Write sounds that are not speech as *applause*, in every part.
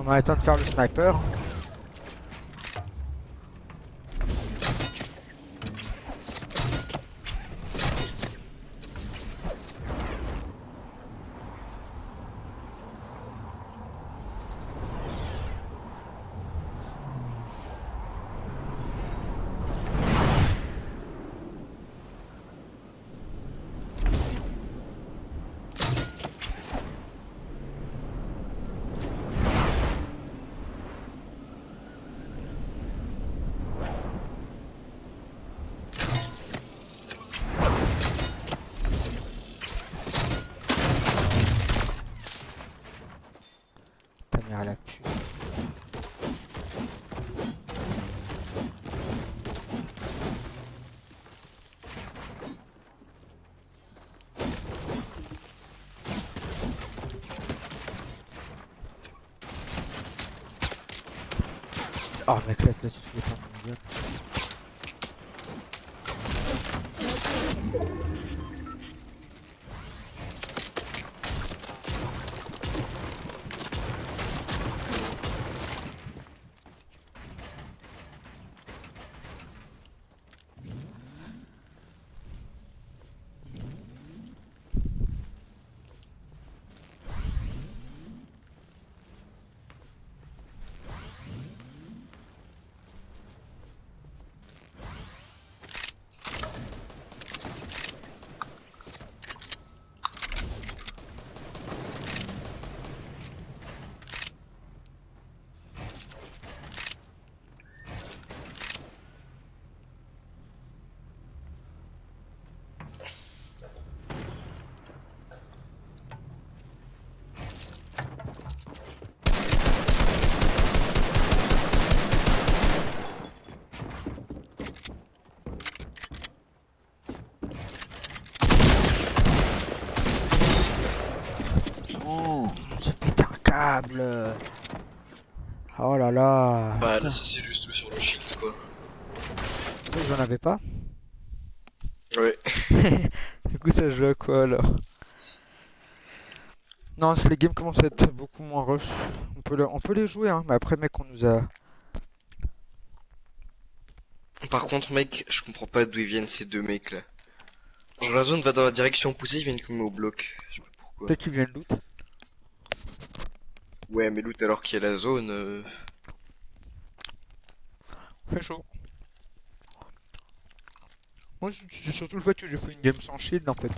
On va attendre de faire le sniper. Oh là là. Bah là ça c'est juste sur le shield quoi. j'en avais pas. Ouais. *laughs* Du coup, ça joue à quoi alors? Non, les games commencent à être beaucoup moins rush. On peut, le- on peut les jouer, hein, mais après, mec, on nous a. Par contre mec, je comprends pas d'où ils viennent ces deux mecs là. Genre la zone va dans la direction opposée, ils viennent comme au bloc. Je sais pas pourquoi. Peut-être qu'ils viennent loot. Ouais mais loot alors qu'il y a la zone. euh, chaud. Moi, c'est surtout le fait que j'ai fait une game sans shield en fait.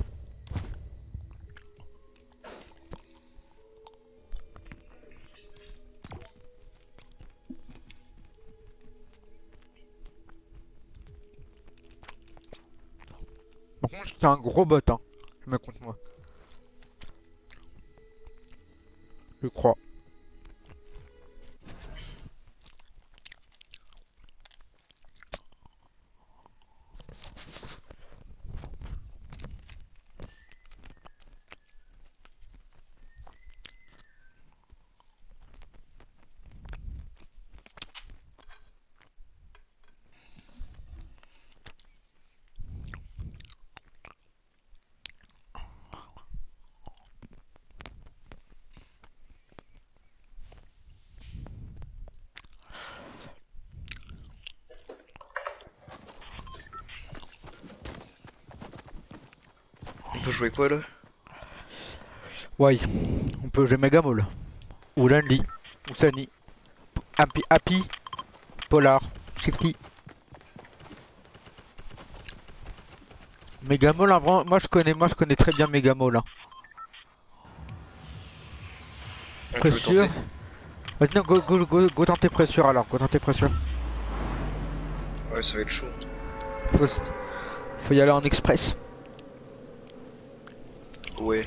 Par contre, j'étais un gros bot, hein. Je mets contre moi. Je crois. Peut jouer quoi là? Ouais, on peut jouer Megamall. Ou Lundy. Ou Sunny. Happy, Happy. Polar. Shifty. Megamall, vrai, moi je connais, moi je connais très bien Megamall. Hein. Pressure. Vas-y, non, go, go, go, go tenter pressure alors, go tenter pressure. Ouais ça va être chaud. Faut, faut y aller en express. Ouais.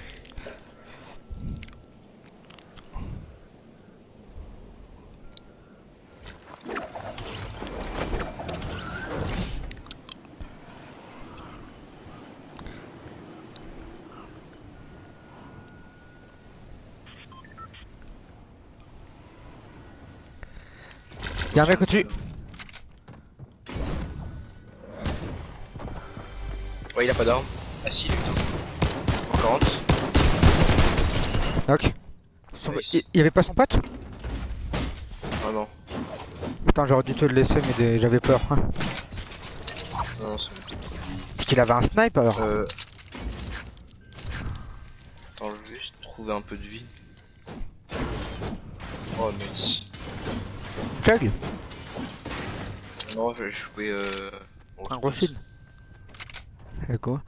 Y'a un mec au-dessus. Ouais il a pas d'arme. Ah si il a une arme. En 40. Knock. Son- Nice. Il y avait pas son pote? Putain, j'aurais dû te le laisser, mais des- j'avais peur. Hein. Non. Parce qu'il avait un snipe alors. Euh... Attends, je vais juste trouver un peu de vie. Oh, nice. Chug? Non, je vais jouer euh... Un gros. Et quoi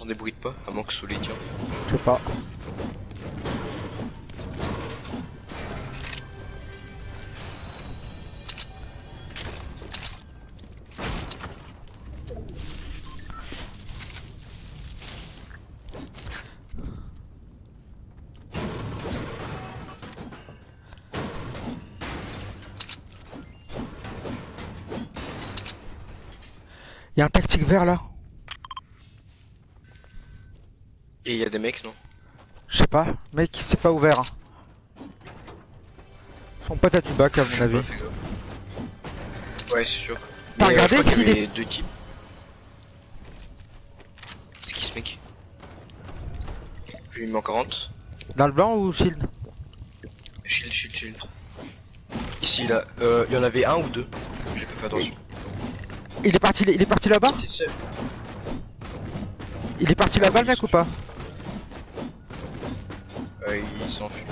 On débrouille pas, à moins que soit les tiens. Je sais pas. Y'a un tactique vert là Et il y a des mecs, non Je sais pas, mec, c'est pas ouvert. Hein. Son pote à Tubac à Je mon avis. pas. Ouais, c'est sûr. T'as euh, regardé crois qu'il avait deux types. C'est qui ce mec Je lui mets en 40. Dans le blanc ou shield Shield, shield, shield. Ici, là. Euh, il y en avait un ou deux. J'ai pas fait attention. Il est parti, il est parti là-bas Il est parti là-bas le mec ou pas Euh, il s'enfuit.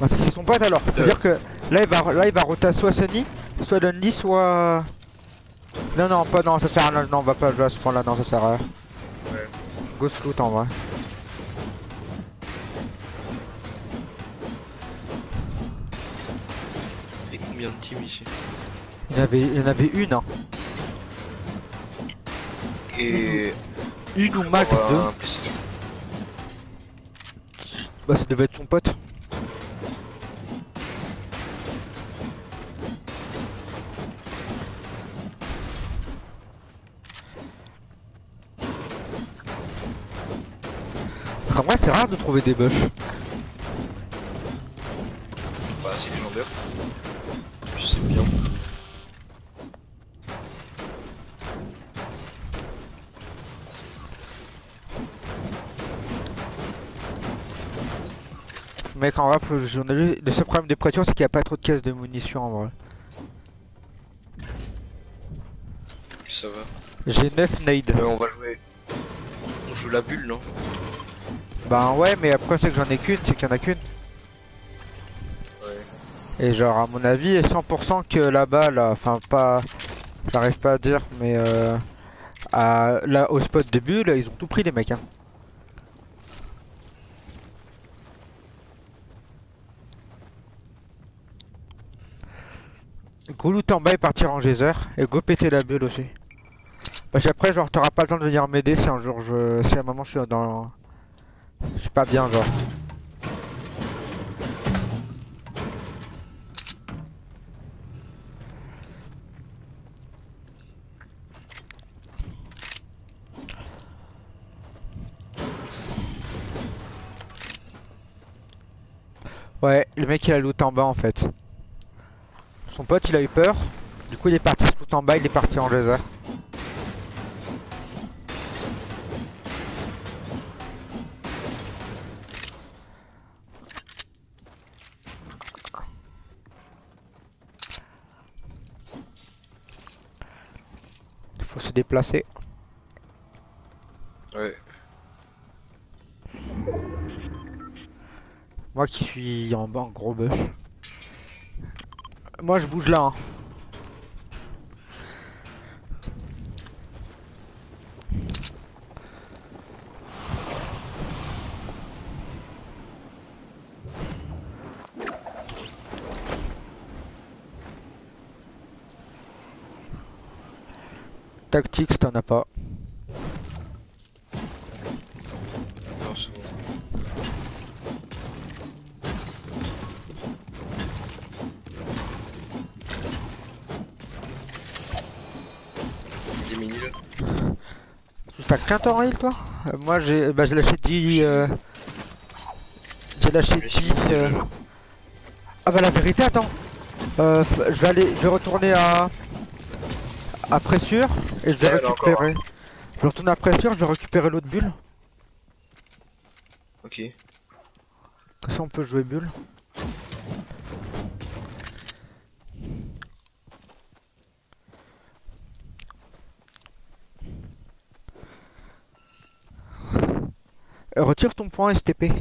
Bah, C'est son pote alors. C'est-à-dire que là il va, là il va roter soit Sunny, soit Dunley, soit. Non non pas non ça sert à rien. Non on va pas jouer à ce point-là. Non ça sert à rien. Ouais. Go scout en vrai. Et combien de teams ici? Il y en avait, il y en avait une. Hein. Et. Une ou max deux. Bah ça devait être son pote. En vrai c'est rare de trouver des buffs. Mec en vrai faut- j'en ai lu- le seul problème des pressions c'est qu'il n'y a pas trop de caisses de munitions en vrai. Ça va. J'ai 9 nades. Euh, on va jouer. On joue la bulle, non? Bah ouais mais après c'est que j'en ai qu'une, c'est qu'il y en a qu'une. Ouais. Et genre à mon avis 100% que là-bas là, enfin pas, j'arrive pas à dire mais euh, à, là au spot de bulle ils ont tout pris les mecs hein. Go loot en bas et partir en geyser et go péter la bulle aussi. Parce qu'après genre t'auras pas le temps de venir m'aider si un jour je, si à un moment je suis dans, je suis pas bien genre. Ouais, le mec il a loot en bas en fait. Son pote il a eu peur. Du coup il est parti loot en bas, il est parti en geyser. Il faut se déplacer. Ouais. Moi qui suis en bas en gros bœuf. Moi je bouge là. hein. Tactics t'en as pas. T'as qu'un temps en heal toi Euh, Moi j'ai bah, lâché 10 euh... J'ai lâché Mais si, 10 euh... Ah bah la vérité attends euh, Je vais aller je vais retourner à à pressure et je vais Ouais, là encore, récupérer. Je retourne à pressure, je vais récupérer l'autre bulle. Ok. Comme ça on peut jouer bulle. Retire ton point STP.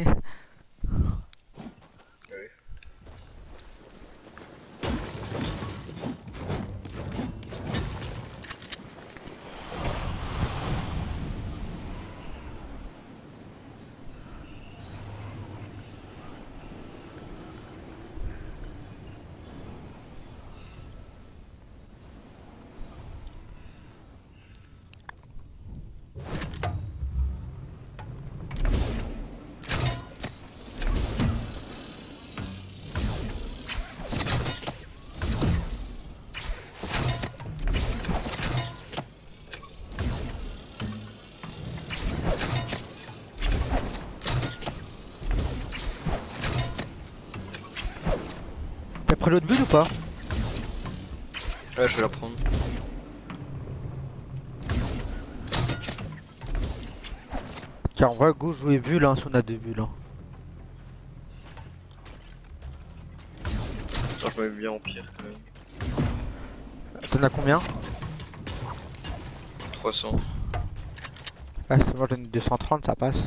Pris l'autre bulle ou pas Ouais, je vais la prendre. Car on va go jouer bulle hein, si on a deux bulles. Hein. Attends, je me mets bien en pire quand même. T'en as combien 300. Ah c'est bon j'en ai 230 ça passe.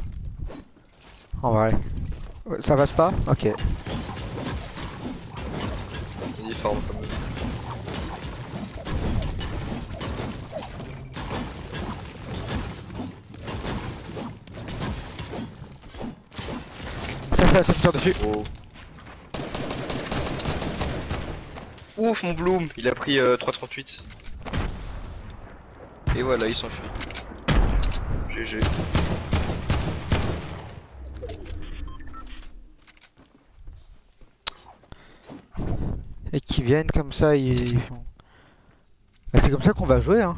En vrai. Ça passe pas Ok. Même. Ça ça ça me tire dessus. Oh. Ouf, mon Bloom Il a pris euh, 338. Et voilà, il s'enfuit. GG. Et qui viennent comme ça ils font. Bah, c'est comme ça qu'on va jouer hein.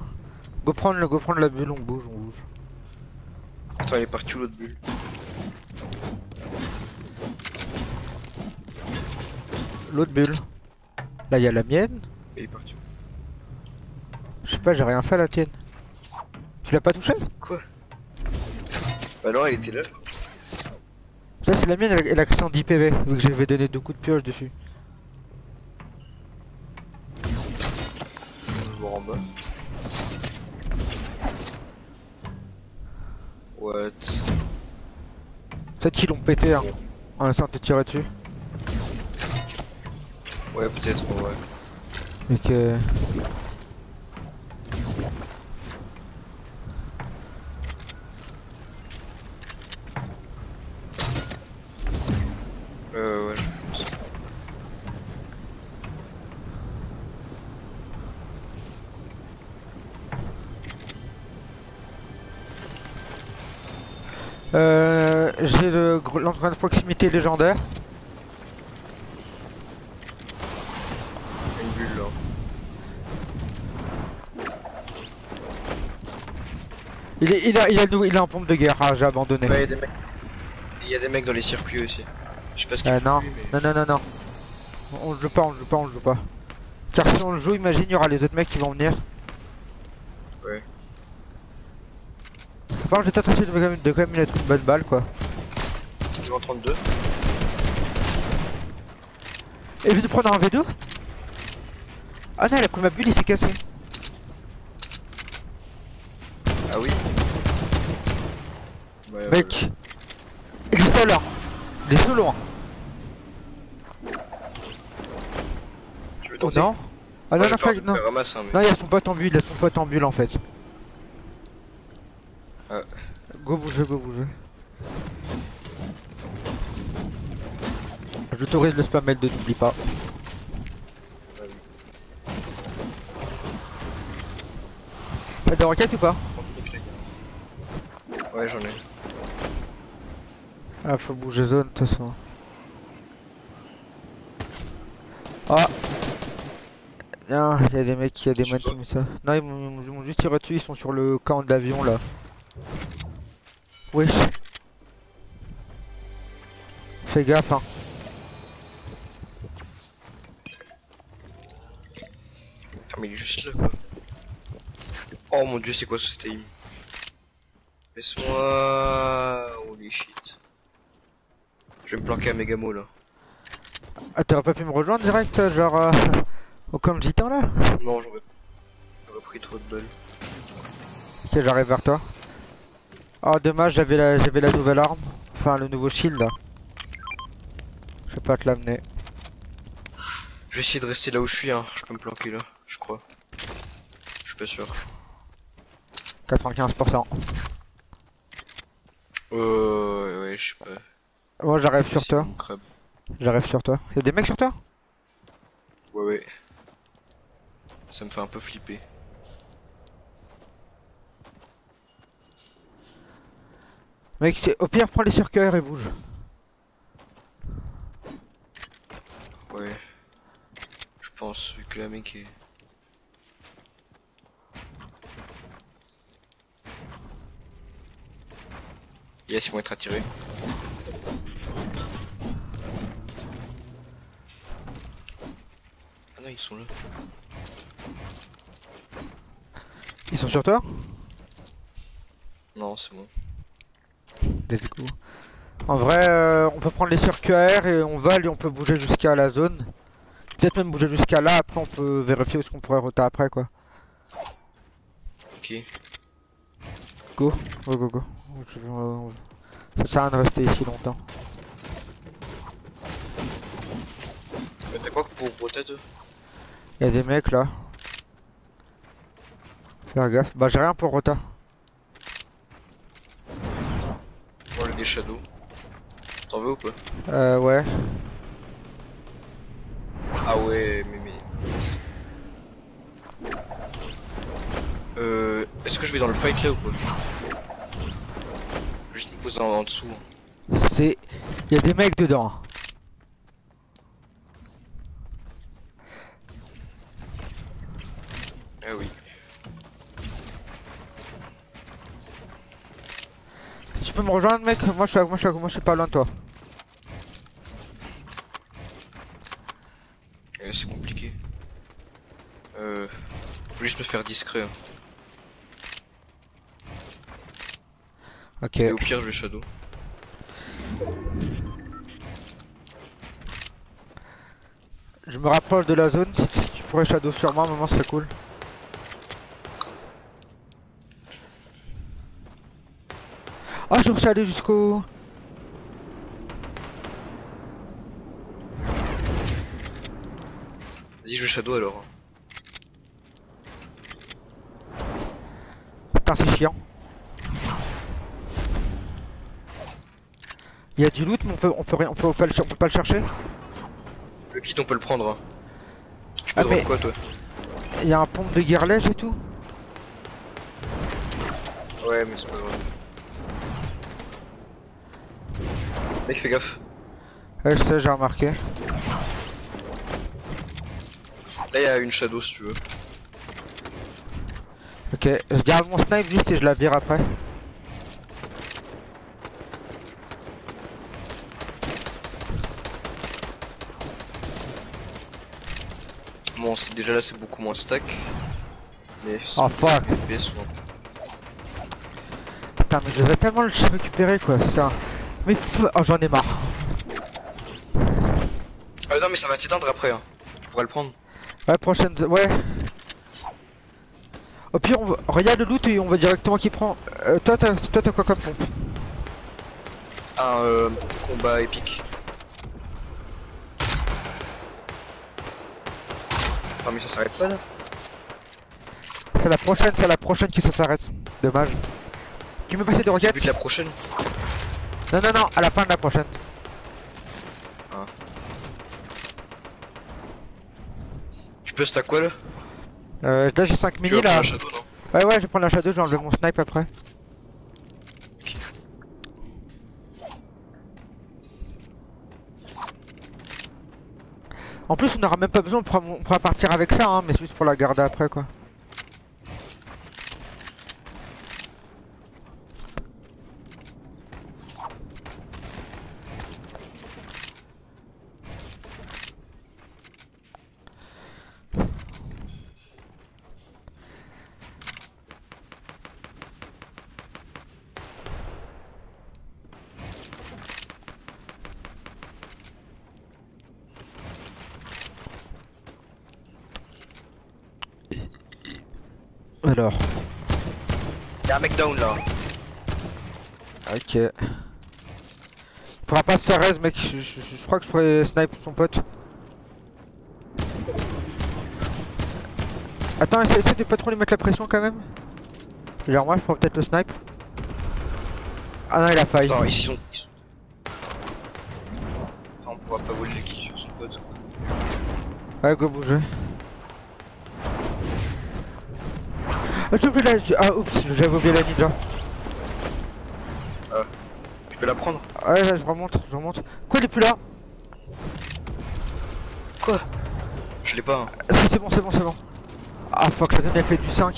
Go prendre le go prendre la bulle, on bouge, on bouge. Attends, il est parti où l'autre bulle? L'autre bulle. Là il y a la mienne. Il est Je sais pas, j'ai rien fait à la tienne. Tu l'as pas touché Quoi? Bah non, il était là. Ça c'est la mienne, elle a- elle a que 110 PV, vu que j'avais donné deux coups de pioche dessus. En bas. What? Peut-être qu'ils l'ont pété hein. En laissant te tirer dessus. Ouais, peut-être, ouais. Et Euh, j'ai le gr- l'engin de proximité légendaire. Il y a une bulle là. Il est, il a, il a, il a un pompe de guerre. Ah, j'ai abandonné. Ouais, il y a des mecs. Il y a des mecs dans les circuits aussi. Je sais pas ce qu'ils Euh, font non. lui, mais... Non, non, non, non. On le joue pas, on le joue pas, on le joue pas. Car si on le joue, imagine, il y aura les autres mecs qui vont venir. Ouais. Par contre, j'ai essayé de quand même, de quand même mettre une bonne balle, quoi. Il est en 32. Et venu prendre un V2 Ah non, il a pris ma bulle, il s'est cassé. Ah oui Ouais, ouais. Mec, il est seul. Il est solo, hein. Tu veux Oh non Ah non, non, de non. ramasser, hein. Non, il a son pote en bulle, il a son pote en bulle en fait. Go bouger, go bouger. Je t'autorise le spam L2, n'oublie pas. T'as des roquettes ou pas? Ouais, j'en ai. Ah, faut bouger zone de toute façon. Ah Non, il y a des mecs, il y a des comme ça. Non, ils m'ont juste tiré dessus, ils sont sur le camp de l'avion là. Wesh. Fais gaffe hein. Ah, mais il est juste là, quoi. Oh mon dieu, c'est quoi ce aim Laisse-moi... Holy shit. Je vais me planquer à Megamo là. Ah, t'aurais pas pu me rejoindre direct, genre euh, au camp de gitan là? Non, j'aurais j'aurais pris trop de balles. Ok, j'arrive vers toi. Oh, dommage, j'avais la, j'avais la nouvelle arme. Enfin, le nouveau shield là. Je vais pas te l'amener. Je vais essayer de rester là où je suis, hein. Je peux me planquer là, je crois. Je suis pas sûr. 95%. Euh, ouais, je sais pas. Moi, j'arrive sur toi. J'arrive sur toi. Y'a des mecs sur toi? Ouais, ouais. Ça me fait un peu flipper. Mec, au pire, prends les circuits et bouge. Ouais. Je pense, vu que la mec est. Yes, ils vont être attirés. Ah non, ils sont là. Ils sont sur toi? Non, c'est bon. Let's go. En vrai, euh, on peut prendre les circuits AR et on vole et on peut bouger jusqu'à la zone. Peut-être même bouger jusqu'à là, après on peut vérifier où est-ce qu'on pourrait roter après quoi. Ok. Go, go, go, go. Euh, Ça sert à rien de rester ici longtemps. Mais t'as quoi pour Rota 2 Y'a des mecs là. Faire gaffe. Bah j'ai rien pour Rota. Moi, le Shadow. T'en veux ou pas? Euh ouais. Ah ouais, mais mais. Euh. Est-ce que je vais dans le fight là ou pas? Juste me poser en, en dessous. C'est. Y'a des mecs dedans. Peux me rejoindre mec Moi je suis, à- moi, je suis, à- moi, je suis pas loin de toi. Ouais, c'est compliqué. Euh. Faut juste me faire discret. hein. Ok. Et au pire, je vais Shadow. Je me rapproche de la zone. Si, si tu pourrais shadow sur moi, maman, c'est cool. Ah, je suis allé jusqu'au. Vas-y, je vais Shadow alors. Putain, c'est chiant. Il y a du loot, mais on peut, on peut, rien, on peut, pas, le, cher- on peut pas le chercher. Le kit, on peut le prendre. hein. Tu peux Ah, mais- quoi, toi? Il y a un pompe de guirlège et tout. Ouais, mais c'est pas grave. Mec, fais gaffe. Ouais, je sais, j'ai remarqué. Là, il y a une Shadow si tu veux. Ok, je garde mon snipe juste et je la vire après. Bon, c'est- déjà là, c'est beaucoup moins stack. Mais. Oh fuck. FPS, ouais. Putain, mais je vais tellement le récupérer quoi, c'est ça. Mais oh, j'en ai marre. Ah non, mais ça va t'éteindre après. Hein. Tu pourras le prendre. Ouais, prochaine. Ouais. Au pire, on va... regarde le loot et on va directement qui prend. Euh, toi, t'as quoi comme pompe? Un euh, combat épique. Ah, mais ça s'arrête pas là. C'est la prochaine, c'est la prochaine que ça s'arrête. Dommage. Tu me passer de roquettes? début de la prochaine. Non, non, non, à la fin de la prochaine. Tu peux stack quoi là Euh, là j'ai 5 Tu mini vas prendre là. shadow, non Ouais, ouais, je vais prendre la shadow, je vais enlever mon snipe après. En plus, on aura même pas besoin, on pourra, on pourra partir avec ça, hein, mais c'est juste pour la garder après quoi. Je, crois que je pourrais snipe son pote. Attends, essaie, de pas trop lui mettre la pression quand même. Genre, moi, je pourrais peut-être le snipe. Ah non, il a failli. Attends, ils sont. Ils sont... Attends, on pourra pas voler les kills sur son pote. Ouais, go bouger. Ah, j'ai oublié la... Ah, oups, j'avais oublié la ninja. Je peux la prendre Ouais, là, je remonte, je remonte. Quoi, il est plus là Quoi Je l'ai pas. hein. Si, c'est bon, c'est bon, c'est bon. Ah, fuck, la zone elle fait du 5.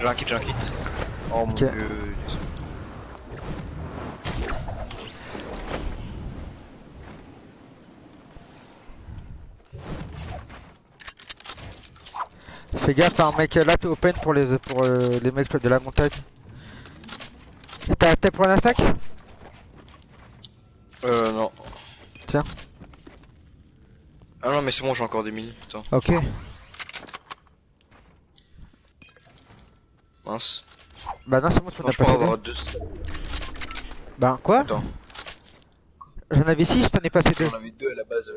J'ai un kit, j'ai un kit. Oh mon Ok. dieu. Fais gaffe, hein, mec, là t'es open pour les, pour, euh, les mecs de la montagne. T'es pour un attaque Euh, non. Tiens. Ah non, mais c'est bon, j'ai encore des mini. Attends, Ok. mince. Bah non, c'est bon, tu m'en Non, as je pourrais passé avoir deux. Bah quoi Attends, J'en avais 6, je t'en ai passé deux. j'en avais deux à la base.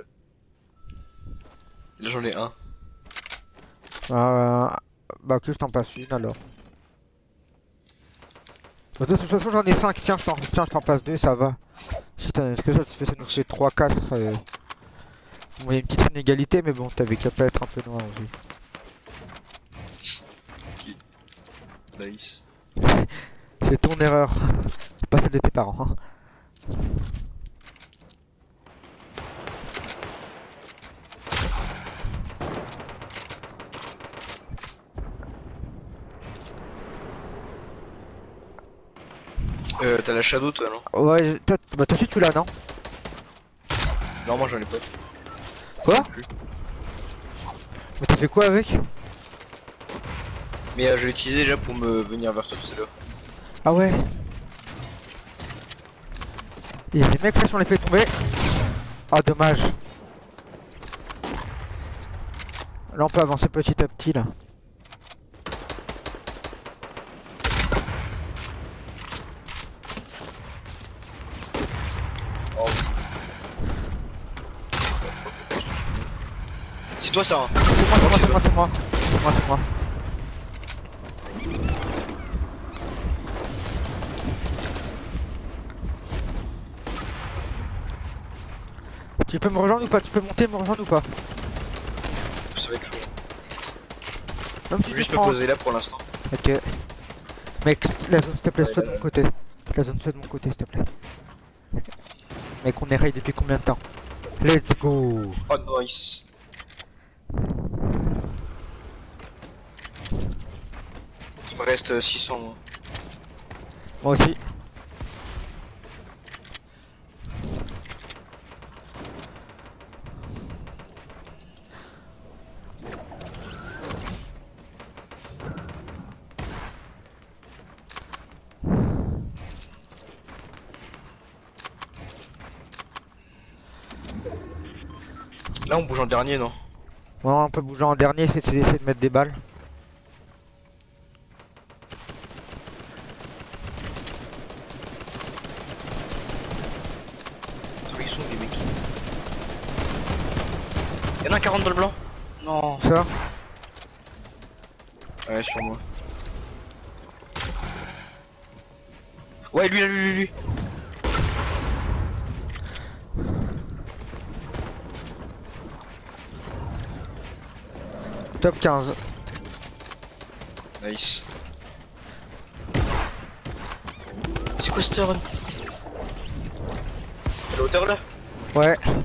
Là, j'en ai un. Euh, bah ok, je t'en passe une alors. Bah, De toute façon, j'en ai 5. Tiens, je t'en tiens, je t'en passe deux, ça va. Si t'en as que ça, tu fais, ça nous fait 3, 4. Euh... Bon, il y a une petite inégalité, mais bon, t'avais qu'à pas être un peu noir aussi. Nice. *laughs* C'est ton erreur, pas celle de tes parents. hein. Euh, t'as la shadow toi, non Ouais, toi, bah toi aussi tu l'as, non Non, moi j'en ai pas. Quoi. Mais t'as fait quoi avec Mais euh, je l'ai utilisé déjà pour me venir vers toi tout à l'heure. Ah ouais Il y a des mecs là, si on les fait tomber. Ah, dommage. Là, on peut avancer petit à petit là. Toi ça hein C'est moi, c'est moi, c'est moi, c'est moi. Tu peux me rejoindre ou pas? Tu peux monter, me rejoindre ou pas? Ça va être chaud. Même Je si juste me prends... poser là pour l'instant. Ok. Mec, la zone s'il te plaît, soit de là, mon côté. La zone soit de mon côté s'il te plaît. Mec, on est raid depuis combien de temps? Let's go Oh nice. Il me reste euh, 600 moi. Moi aussi. Là on bouge en dernier non? Ouais, on peut bouger en dernier, c'est d'essayer de mettre des balles. Attends, Ils sont où, les mecs Y'en a un 40 dans le blanc Non Ça Ouais sur moi. Ouais lui lui lui lui Top 15. Nice. C'est quoi cette run la hauteur là? Ouais. Euh, bah,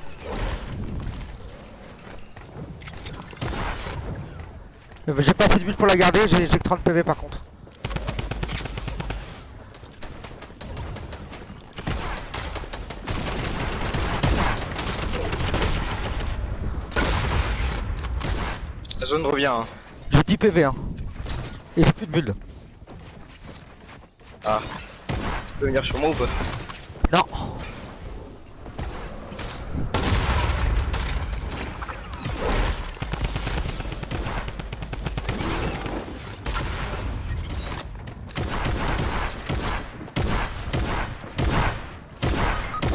J'ai pas assez de bulle pour la garder, j'ai que 30 PV par contre. La zone revient hein. J'ai 10 PV hein. Et j'ai plus de bulle. Ah. Tu peux venir sur moi ou pas Non.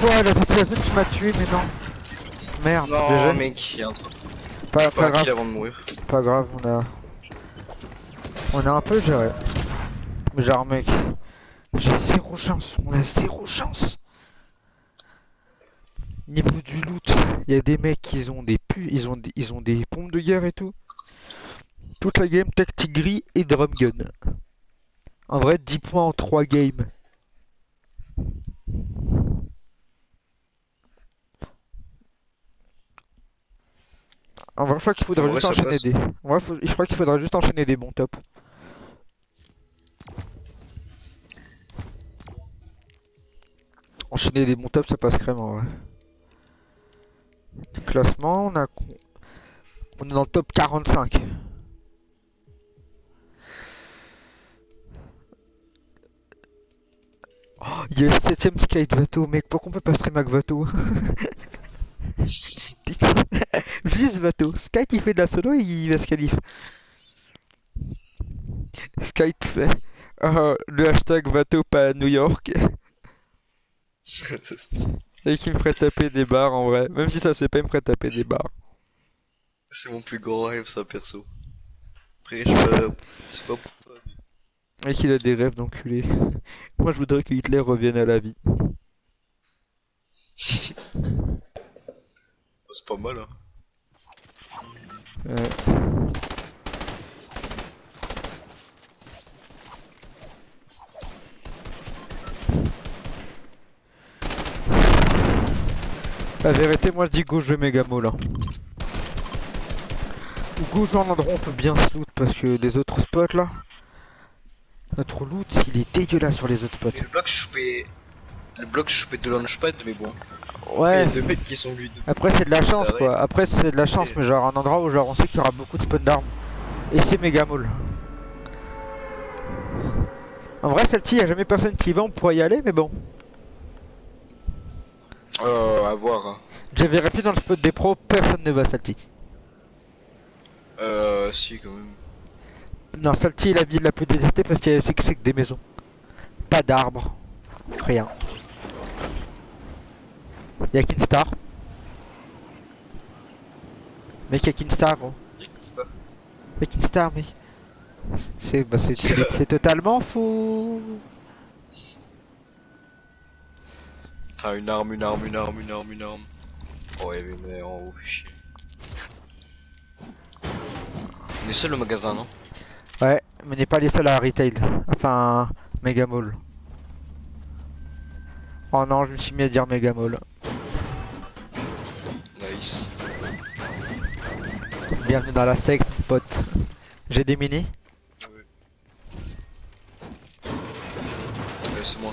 quoi La m'as tué mais non. Merde, Non, GG. mec, il y a un truc. Pas, grave, avant de mourir. pas grave, on a... On a un peu géré. Genre mec, j'ai zéro chance, on a zéro chance. Niveau du loot, il y a des mecs qui ont des pu ils ont des, ils ont des pompes de guerre et tout. Toute la game tactique gris et drum gun. En vrai 10 points en 3 games. En vrai je crois qu'il faudrait vrai, juste enchaîner des. Faut- je crois qu'il faudrait juste enchaîner des bons tops. Enchaîner des bons tops, ça passe crème en vrai. Classement, on a on est dans le top 45. Oh, il y a le 7ème Skate Vato, mec, pourquoi on peut pas stream avec Vato? *laughs* Vise Vato, Skype il fait de la solo et il va se. Skype fait euh, le hashtag Vato pas New York *laughs* et qui me ferait taper des barres en vrai. Même si ça fait pas, il me ferait taper des barres. C'est mon plus grand rêve, ça, perso. Après, je C'est pas pour toi. mais- Et qu'il a des rêves d'enculé. Moi je voudrais que Hitler revienne à la vie. *laughs* C'est pas mal, hein. Euh, La vérité, moi je dis go jouer Megamo là. Ou go un endroit on peut bien se loot parce que les autres spots là. Notre loot il est dégueulasse sur les autres spots. Le bloc, je chopais. Le bloc, je de launchpad, mais bon. Il y Ouais, a deux mecs qui sont lui. après c'est de la chance quoi. Après c'est de la chance, mais genre un endroit où genre on sait qu'il y aura beaucoup de spots d'armes. Et c'est Megamall. En vrai, celle-ci, y a jamais personne qui y va, on pourrait y aller, mais bon. Euh, à voir. hein. J'ai vérifié dans le spot des pros, personne ne va celle-ci. Euh, si, quand même. Non, celle-ci est la ville la plus désestée parce qu'il y a c'est que c'est que des maisons. Pas d'arbres. Rien. Y'a Kinstar. Mec, y'a Kinstar, gros. Écoute ça. Y'a Kinstar, mec. C'est bah, c'est- *laughs* totalement faux. Ah, une arme, une arme, une arme, une arme, une arme. Oh, il y avait une en haut, chier. On est seul au magasin, non? Ouais, mais on n'est pas les seuls à retail. Enfin, Mega Mall. Oh non, je me suis mis à dire Mega Bienvenue dans la secte, pote. J'ai des mini. Ouais, c'est moi.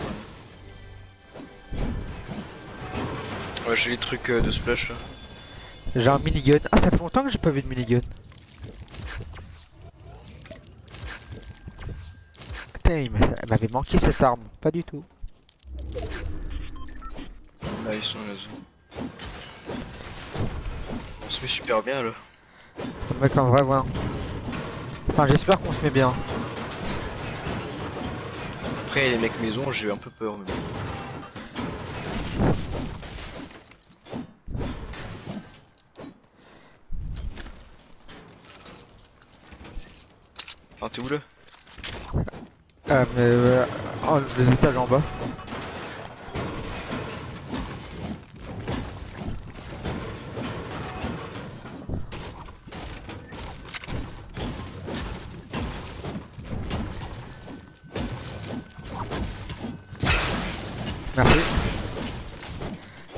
Ouais, j'ai les trucs euh, de splash là. J'ai un minigun. Ah, ça fait longtemps que j'ai pas vu de minigun. Putain, il m'avait manqué cette arme. Pas du tout. Ah, ils sont là. zone. On se met super bien là. Mec, en vrai, ouais. Enfin, j'espère qu'on se met bien. Après, les mecs maison, j'ai eu un peu peur. Mais... Ah, t'es où là? Ah, mais. Euh, oh, des étages en bas.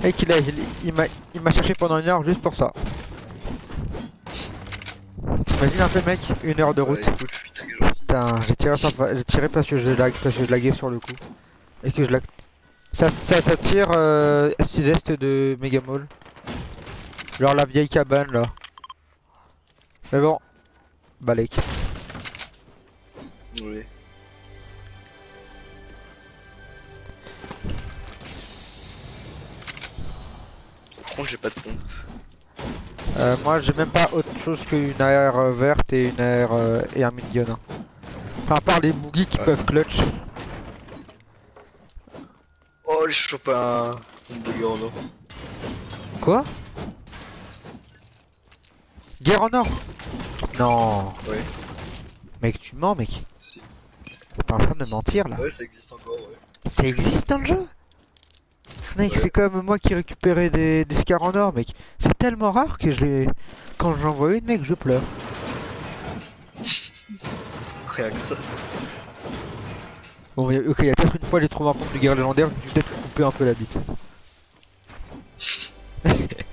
Mec, il a- il- il m'a il m'a cherché pendant une heure juste pour ça. Imagine un peu mec, une heure de route. Ouais, écoute, je suis très gentil. Putain, j'ai tiré, j'ai tiré parce que je lag, parce que je laguais sur le coup. Et que je lag. Ça, ça, ça tire euh, sud-est de Megamall. Genre la vieille cabane là. Mais bon. Balek. Contre, j'ai pas de pompe. Euh, moi j'ai même pas autre chose qu'une AR euh, verte et une AR euh, et un minigun. hein. Enfin à part les boogies qui Ouais. peuvent clutch. Oh, j'ai chopé un. Une de en or. Quoi? Guerre en or Non Ouais. Mec, tu mens, mec. Si. T'es en train de mentir là. Ouais, ça existe encore, ouais. Ça existe dans le jeu? Ouais. c'est comme moi qui récupérais des, des scars en or, mec. C'est tellement rare que je les... Quand j'en vois une, mec, je pleure. Rien que ça. Bon, ok, il y a peut-être une fois j'ai trouvé un compte de guerre légendaire, je vais peut-être couper un peu la bite. *laughs*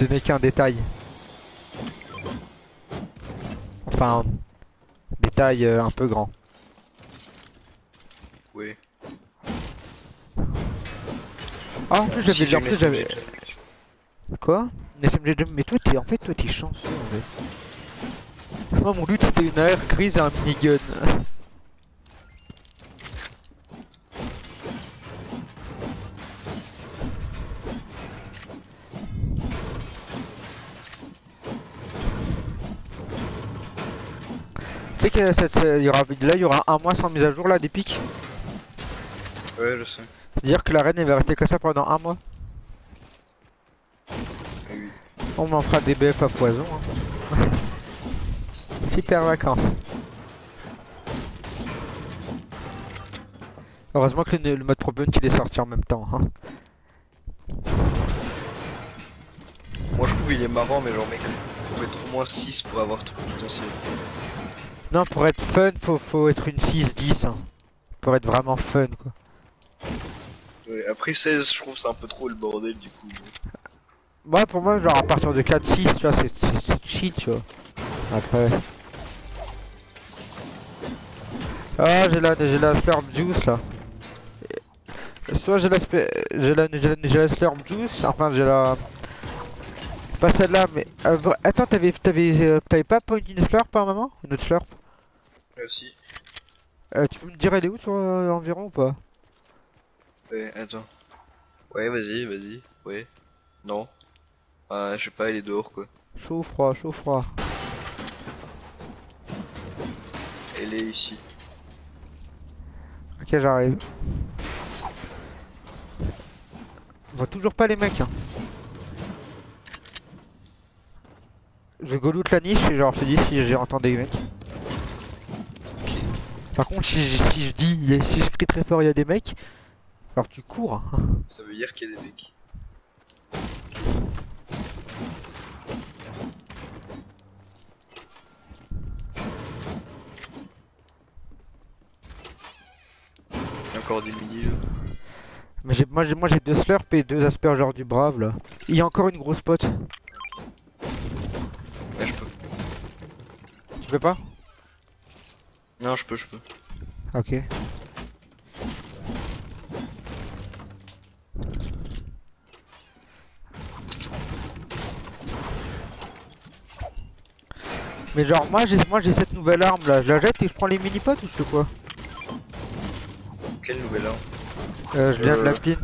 Ce n'est qu'un détail. Enfin, détail euh, un peu grand. Oui. Ah, en plus Si, j'avais... j'ai En plus j'avais... Quoi? Une SMG de- Mais toi t'es... En fait toi t'es chanceux en fait. Moi mon but c'était une AR grise et un minigun. Tu sais que y aura, là il y aura un mois sans mise à jour là des pics? Ouais, je sais. C'est-à-dire que la reine elle va rester comme ça pendant un mois. Oui. On m'en fera des BF à poison. hein. *laughs* Super vacances. Heureusement que le, le mode Pro Bunt il est sorti en même temps. hein. Moi, je trouve qu'il est marrant, mais genre, mec, faut être au moins 6 pour avoir tout le potentiel. Non, pour être fun, faut, faut être une 6-10. hein. Pour être vraiment fun quoi. Ouais, après 16, je trouve c'est un peu trop le bordel, du coup. Ouais, pour moi, genre à partir de 4-6, tu vois, c'est- chill, tu vois. Après. Ah, j'ai la, j'ai la Slurp Juice là. Soit j'ai la, j'ai la, j'ai la, la Slurp Juice, enfin j'ai la. Pas celle-là, mais. euh, attends, t'avais, t'avais, euh, t'avais pas point une Slurp par moment? Une autre Slurp? Là aussi. Euh, Tu peux me dire elle est où sur euh, environ ou pas? Ouais, attends. Ouais, vas-y, vas-y. Ouais. Non. Ah, je sais pas, il est dehors, quoi. Chaud ou froid, chaud ou froid. Elle est ici. Ok, j'arrive. On voit toujours pas les mecs. Hein. Je go loot la niche et genre je te dis si j'ai entendu des mecs. Par contre, si, je- si je dis, si je crie très fort, il y a des mecs, alors tu cours. hein. Ça veut dire qu'il y a des mecs. Il y a encore des mini là. Mais j'ai- moi j'ai moi j'ai deux slurps et deux aspergeurs du brave là. Il y a encore une grosse pote. Je peux. Tu peux pas? Non, je peux, je peux. Ok. Mais genre moi j'ai moi j'ai cette nouvelle arme là, je la jette et je prends les mini potes ou je fais quoi Quelle nouvelle arme euh, Je viens de la Euh. pin.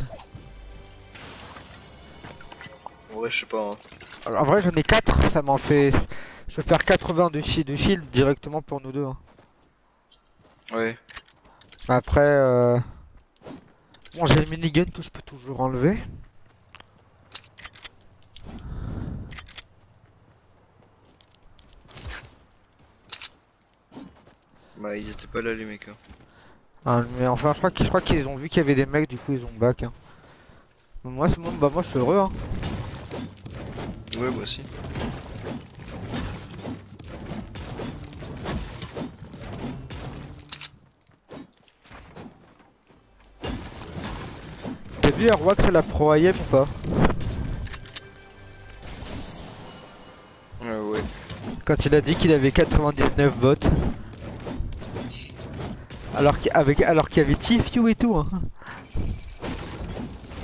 En vrai, je sais pas. Hein. Alors, en vrai j'en ai 4, ça m'en fait. Je vais faire 80 de, shi- de shield directement pour nous deux. hein. Ouais. Après euh... Bon j'ai le minigun que je peux toujours enlever. Bah, ils étaient pas là, les mecs. Hein. Ah, mais enfin, je crois qu'ils ont vu qu'il y avait des mecs, du coup ils ont back. Hein. Moi, c'est- moi, bah, moi je suis heureux. Hein. Ouais, moi aussi. T'as vu Airwax à la Pro IM ou pas? Ouais, ouais. Quand il a dit qu'il avait 99 bots. Alors qu'il avec- alors qu'il y avait Tfue et tout. Hein.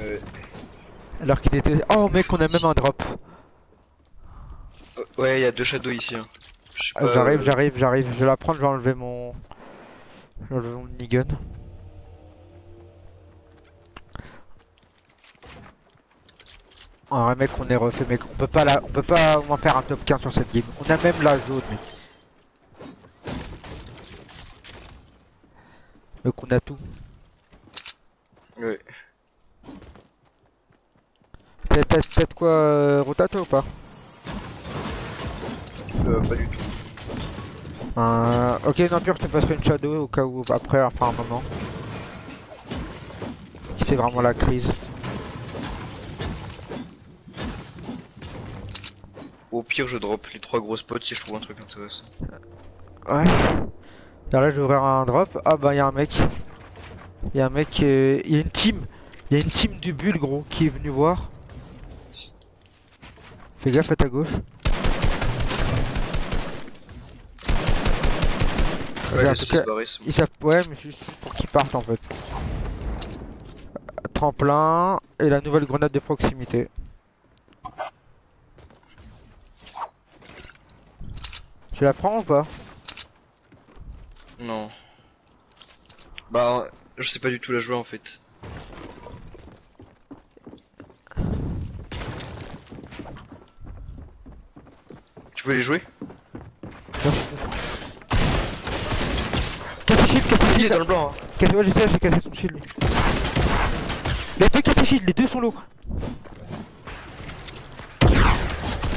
Ouais. Alors qu'il était. Oh mec, on a même un drop. Ouais, il y a deux shadows ici. Hein. Ah, j'arrive, euh, j'arrive, j'arrive. Je vais la prendre, je vais enlever mon. Je vais enlever mon minigun. Ah mec, on est refait mec. On peut pas la... on peut pas au moins faire un top 15 sur cette game. On a même la zone mec. Donc on a tout. Ouais. T'as quoi euh, rotato ou pas? Euh, pas du tout. euh, Ok, non, pire, je te passerai une shadow au cas où après, enfin un moment. C'est vraiment la crise. Au pire, je drop les trois gros spots si je trouve un truc intéressant. Ouais. Alors là, je vais ouvrir un drop. Ah bah, il y a un mec. Il y a un mec. euh, Il y a une team. Il y a une team du bulle, gros, qui est venu voir. Fais gaffe à ta gauche. Ouais, en tout cas, bon. ils savent. Ouais, mais c'est juste pour qu'ils partent en fait. Tremplin et la nouvelle grenade de proximité. Tu la prends ou pas? Non. Bah, je sais pas du tout la jouer en fait. Tu veux les jouer? Casse shield, casse Il est dans le blanc. Hein. Casse, ouais, je sais, j'ai cassé son shield lui. Les deux cassés shield, les deux sont lourds.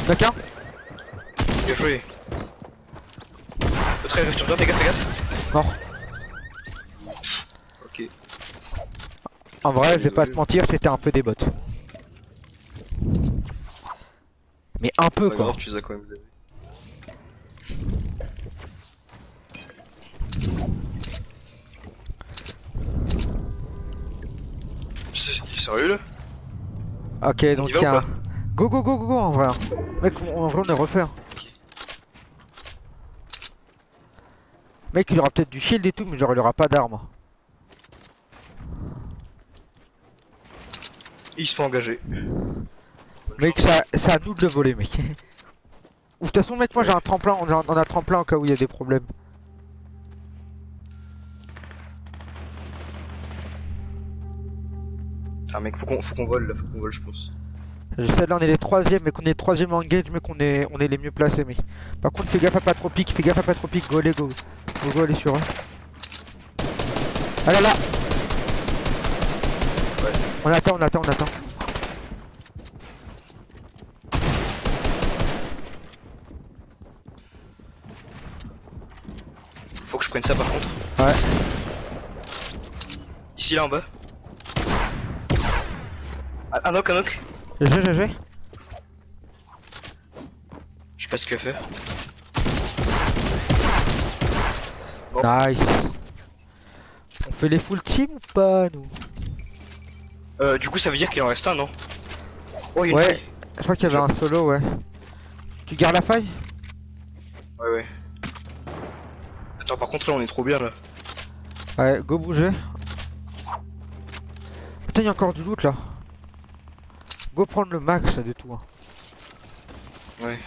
Knock un Bien joué. Le trait arrive sur toi, fais gaffe, fais gaffe. Mort. Ok. En vrai, je vais pas te mentir, c'était un peu des bots. Mais un peu Pas quoi. grave, tu les as quand même sérieux là? Ok, On donc il y a Go go go go go en vrai. hein. Mec, on- en vrai on est refaire. Mec, il aura peut-être du shield et tout, mais genre il aura pas d'armes. Il se fait engager. Mec, ça- c'est à nous de le voler, mec. *laughs* Ou de toute façon, mec, moi j'ai un tremplin, on a, on a un tremplin au cas où il y a des problèmes. Ah mec, faut qu'on faut qu'on vole là, faut qu'on vole je pense. Je sais, là on est les troisièmes, mais qu'on est troisième en engage, mais qu'on est, on est les mieux placés, mec. Par contre, fais gaffe à pas trop pique, fais gaffe à pas trop pique, go, allez, go. Go, go, allez sur eux. Ah là là Ouais. On attend, on attend, on attend. Faut que je prenne ça par contre. Ouais. Ici là en bas. Ah, Un knock, un knock. GG, GG. Je sais pas ce va faire. Nice. On fait les full team ou pas, nous? Euh, du coup ça veut dire qu'il en reste un non? Oh il y a Ouais. Je crois qu'il y avait un solo, ouais. Tu gardes la faille? Ouais ouais. Attends par contre là on est trop bien là. Ouais, go bouger. Putain, il y a encore du loot là. Go prendre le max de tout. hein. Ouais.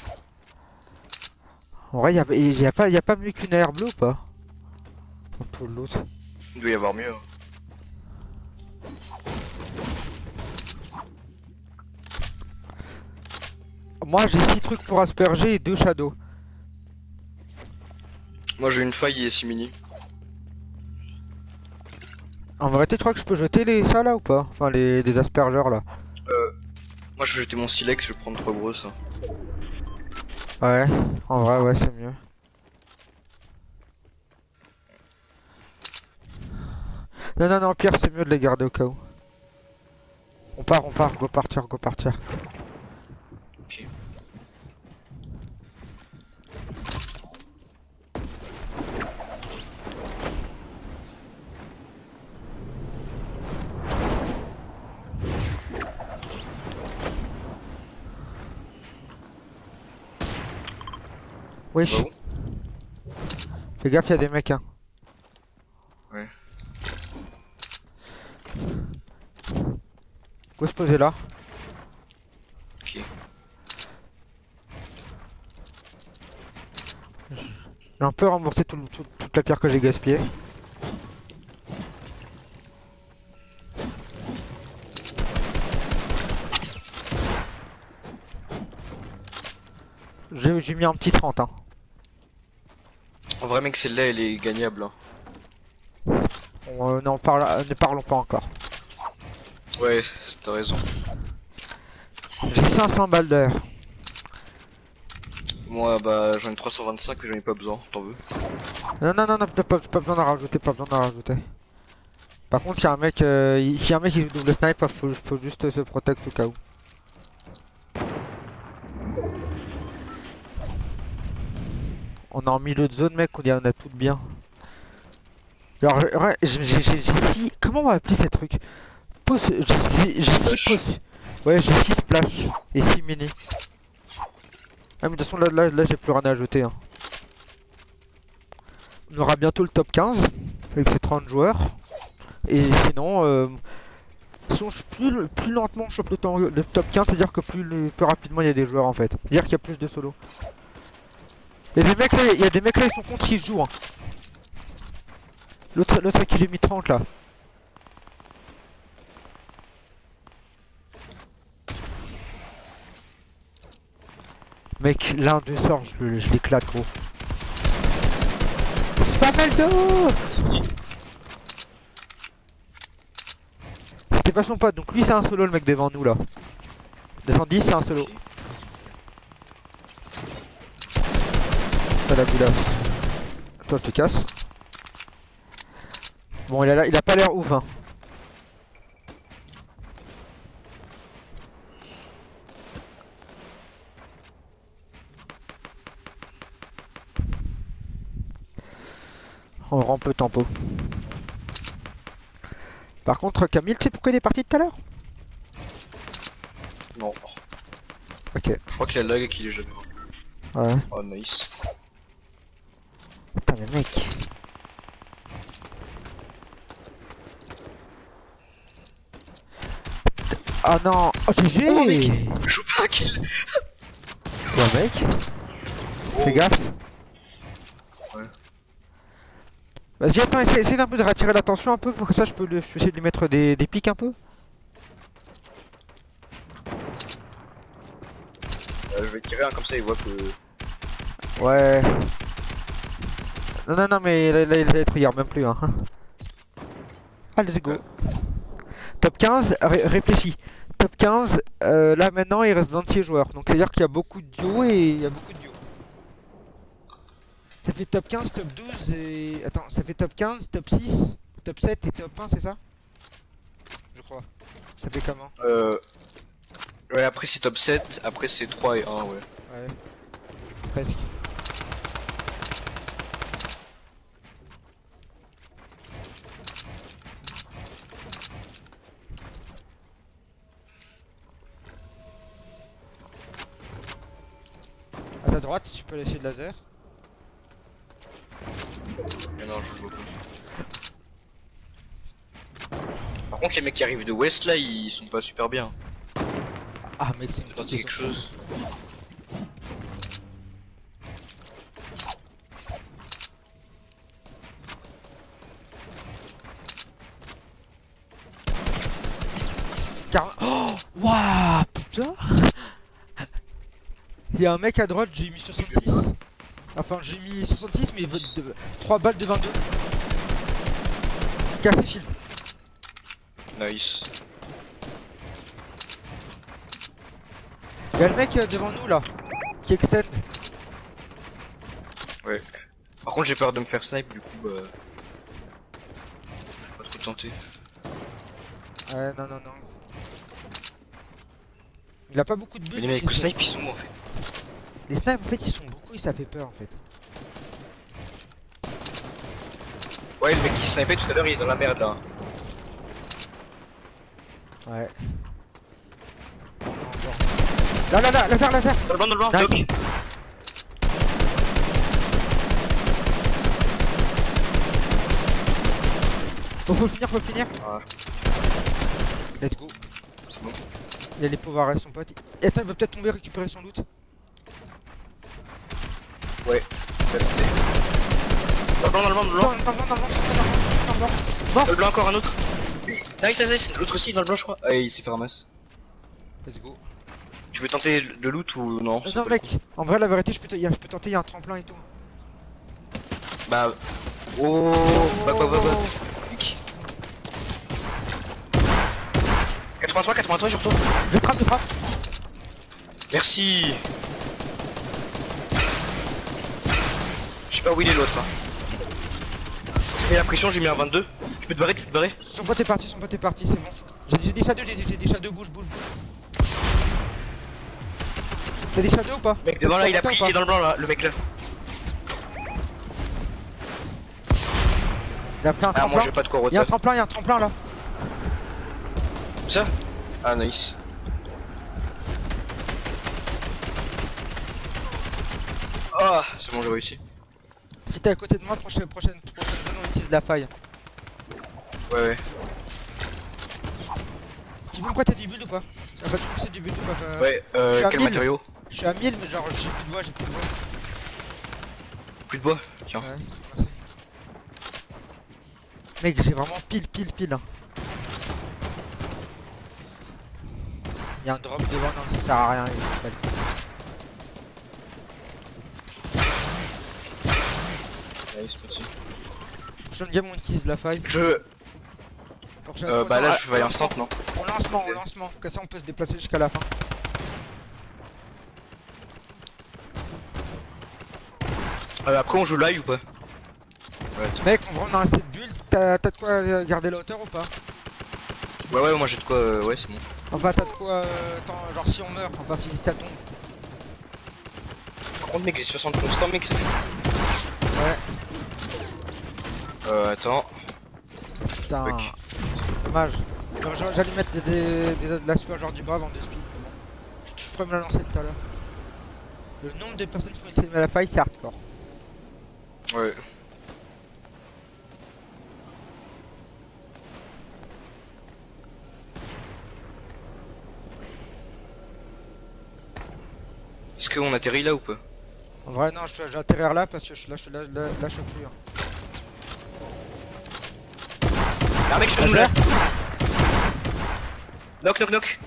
En vrai, y'a y a, pas- y a pas mieux qu'une air bleue ou pas? Pour loot. Il doit y avoir mieux. hein. Moi j'ai 6 trucs pour asperger et 2 shadows. Moi j'ai une faille et 6 mini. En vérité, tu crois que je peux jeter les ça là ou pas? Enfin, les, les aspergeurs là. Moi je vais jeter mon silex, je vais prendre trois grosses. Ouais, en vrai, ouais, c'est mieux. Non, non, non, pire, c'est mieux de les garder au cas où. On part, on part, go partir, go partir. Ok. Wesh, Bah où fais gaffe, y'a des mecs, hein. Ouais. Go se poser là? Ok. J'ai un peu remboursé tout le- tout- toute la pierre que j'ai gaspillée. J'ai j'ai mis un petit 30 hein. En vrai mec celle-là elle est gagnable. Hein. On, euh, n'en parle, ne parlons pas encore. Ouais, t'as raison. J'ai 500 balles d'air. Moi, bah, j'en ai 325 mais j'en ai pas besoin. T'en veux Non, non, non, non, t'as pas, pas besoin d'en rajouter, pas besoin d'en rajouter. Par contre, y'a un mec, euh, il- y a un mec qui joue double snipe, faut, faut juste se protect au cas où. On est en milieu de zone, mec, on, y a, on a tout bien. Alors, j'ai six. Comment on va appeler ces trucs? Pause. J'ai Splash. pause. Ouais, j'ai 6 splash et 6 mini. Ah, mais de toute façon, là, là, là j'ai plus rien à ajouter. Hein. On aura bientôt le top 15 avec ses 30 joueurs. Et sinon, euh, si on plus, plus lentement on chope le, temps, le top 15, c'est-à-dire que plus, plus rapidement il y a des joueurs en fait. C'est-à-dire qu'il y a plus de solos. Il y a des mecs là, des mecs là, ils sont contre, ils jouent. Hein. L'autre l'autre qui est mis 30 là. Mec, l'un de sort, je, je l'éclate gros. Spamaldo C'était pas son pote, donc lui c'est un solo le mec devant nous là. 210 c'est un solo. Toi tu te casses. Bon il a, il a pas l'air ouf hein. On rampe tempo. Par contre Camille, tu sais pourquoi il est parti tout à l'heure? Non. Ok. Je crois qu'il a lag et qu'il est jeune. Ouais. Oh, nice. Putain mais mec. Ah non Oh GG Oh, mec. Je joue pas un kill Ouais mec Fais gaffe Ouais. Vas-y attends essaie, essaie d'un peu de rattirer l'attention un peu pour que ça je peux, le- je peux essayer de lui mettre des, des pics un peu Euh, je vais tirer un comme ça, il voit que. Ouais Non non non mais là, là, là, il te regarde même plus hein Ah let's go Ouais. Top 15, ré- réfléchis Top 15, euh, là maintenant il reste 26 joueurs. Donc c'est à dire qu'il y a beaucoup de duos et il y a beaucoup de duos. Ça fait top 15, top 12 et... Attends, ça fait top 15, top 6, top 7 et top 1 c'est ça? Je crois. Ça fait comment? Euh. Ouais, après c'est top 7, après c'est 3 et 1, ouais. Ouais. Presque À ta droite, tu peux laisser de laser. Mais non, je le vois pas. Par contre, les mecs qui arrivent de West là, ils sont pas super bien. Ah mec, c'est quelque chose. Oh Waouh Putain Il y a un mec à droite, j'ai mis 66. Enfin, j'ai mis 66, mais 3 balles de 22. Cassé shield. Nice. Il y a le mec euh, devant nous là, qui extend. Ouais. Par contre, j'ai peur de me faire snipe, du coup, bah. Je vais pas trop tenter. Ouais, non, non, non. Il a pas beaucoup de buts. Mais les mecs au snipe, ils sont où en fait? Les snipes en fait ils sont beaucoup et ça fait peur en fait. Ouais, le mec qui snipait tout à l'heure, il est dans la merde là. Ouais. Là là là, laser laser Dans le blanc, dans le blanc, Oh, faut finir, faut finir Ah, Let's go C'est bon. Il a les pauvres arrêts son pote. Et attends, il va peut-être tomber récupérer son loot. Dans le blanc, dans le blanc, dans le blanc. Dans le blanc, dans le blanc, le blanc. Le blanc, encore un autre. Nice, nice, nice. L'autre aussi, dans le blanc, je crois. Ah, il s'est fait ramasser. Let's go. Tu veux tenter le loot ou non? Non, mec, en vrai, la vérité, je peux, je tenter, il y a un tremplin et tout. Bah. Oh, bah, bah, bah, bah. 83, 83, je retourne. Je frappe, je frappe. Merci. Je sais pas où il est l'autre. Je mets la pression, j'ai mis un 22. Tu peux te barrer, tu peux te barrer Son pote est parti, son pote est parti, c'est bon. J'ai des shadows, j'ai j'ai des shadows, bouge, bouge. T'as des shadows ou pas Mec, devant là, il a pris, il est dans le blanc là, le mec là. Il a plein un Ah, moi tremplin. j'ai pas de quoi Il y a un tremplin, il y a un tremplin là. Ça? Ah, nice. Ah, c'est bon, j'ai réussi. Si t'es à côté de moi, prochaine, prochaine, prochaine zone, on utilise la faille. Ouais, ouais. Tu veux me prêter du build ou pas? Tu me sais du build ou pas? Je- Ouais, euh, quel 1000. matériau? Je suis à 1000 mais genre j'ai plus de bois, j'ai plus de bois. Plus de bois Tiens. Ouais, merci. Mec, j'ai vraiment pile, pile, pile. Hein. Y'a un drop devant, non, ça sert à rien. il s'appelle. Prochaine game, on utilise la faille. Je. Euh, bah là, je fais instant, non Au lancement, au lancement. Comme ça, on peut se déplacer jusqu'à la fin. Euh, après, on joue live ou pas Ouais, Mec, on on a assez de build. T'as t'as de quoi euh, garder la hauteur ou pas ouais, ouais, moi j'ai de quoi. euh, ouais, c'est bon. Enfin, t'as de quoi. euh, attends, genre si on meurt, enfin, si ça tombe. Par contre, mec, j'ai 60 constants, mec, ça fait. Ouais. Euh, attends. Putain. Fuck. Dommage. J'allais mettre des, des, des- de la super genre du brave en deux speed. Je, je pourrais me la lancer tout à l'heure. Le nombre de personnes qui ont essayé de mettre la faille, c'est hardcore. Ouais. Est-ce qu'on atterrit là ou pas? En vrai, non, je je vais atterrir là parce que je lâche, lâche, lâche plus. Hein. Y'a un mec sur nous là Knock, knock, knock